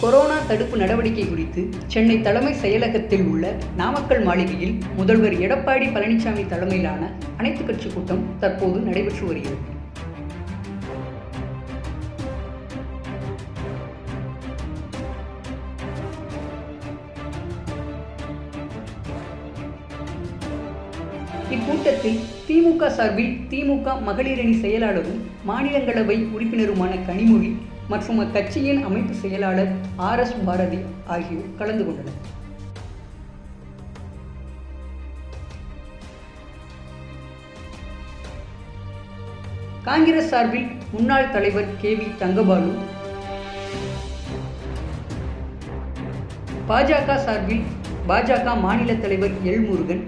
Corona தடுப்பு நடவடிக்கை குறித்து சென்னை தலைமை செயலகத்தில் உள்ள நாமக்கல் மாளிகையில் முதல்வர் எடப்பாடி பழனிசாமி தலைமையிலான அனைத்துக் கட்சி கூட்டம் தற்போது நடைபெற்று வருகிறது. இக்கூட்டத்தில் திமுக சார்பில் திமுக மகளிரணி செயலாளரும் மாநிலங்களவை உறுப்பினருமான கனிமொழி மற்றும் அக்கட்சியின் அமைப்பு செயலாளர் ஆர் எஸ் பாரதி ஆகியோர் கலந்து கொண்டனர். காங்கிரஸ் சார்பில் முன்னாள் தலைவர் கே வி தங்கபாலு பாஜக சார்பில் பாஜக மாநில தலைவர் எல் முருகன்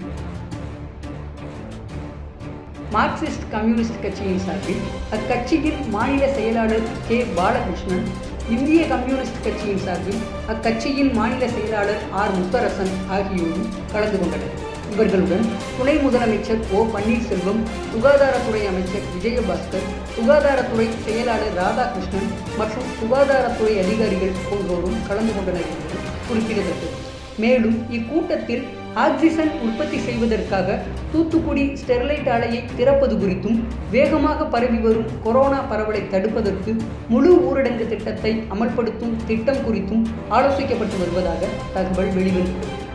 மார்க்சிஸ்ட் கம்யூனிஸ்ட் கட்சியின் சார்பில் அக்கட்சியின் மாநில செயலாளர் கே. பாலகிருஷ்ணன் இந்திய கம்யூனிஸ்ட் கட்சியின் சார்பில் அக்கட்சியின் மாநில செயலாளர் ஆர். முத்தரசன் ஆகியோரும் கலந்து கொண்டனர். இவர்களுடன் துணை முதலமைச்சர் ஓ. பன்னீர்செல்வம் சுகாதாரத்துறை அமைச்சர் விஜயபாஸ்கர் சுகாதாரத்துறை செயலாளர் ராதாகிருஷ்ணன் மற்றும் சுகாதாரத்துறை அதிகாரிகள் போன்றோரும் கலந்து கொண்டனர் என்பது குறிப்பிடத்தக்கது. மேலும் இக்கூட்டத்தில் ஆக்சிஜன் உற்பத்தி செய்வதற்காக தூத்துக்குடி ஸ்டெர்லைட் ஆலையை திறப்பது குறித்தும் வேகமாக பரவி வரும் கொரோனா பரவலை தடுப்பதற்கு முழு ஊரடங்கு திட்டத்தை அமல்படுத்தும் திட்டம் குறித்தும் ஆலோசிக்கப்பட்டு வருவதாக தகவல் வெளிவந்துள்ளது